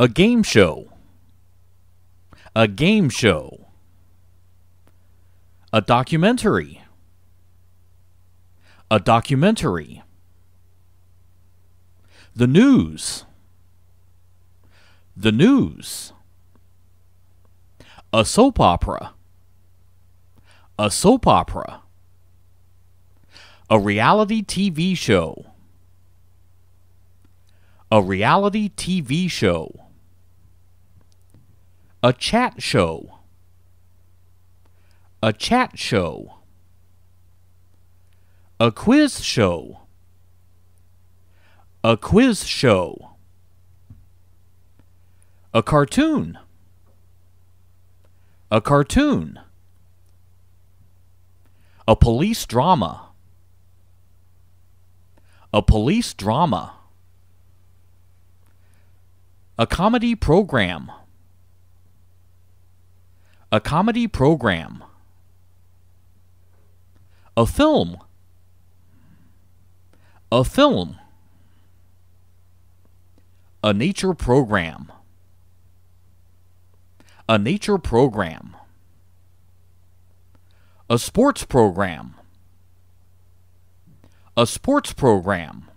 A game show. A game show. A documentary. A documentary. The news. The news. A soap opera. A soap opera. A reality TV show. A reality TV show. A chat show. A chat show. A quiz show. A quiz show. A cartoon. A cartoon. A police drama. A police drama. A comedy program. A comedy program. A film. A film. A nature program. A nature program. A sports program. A sports program.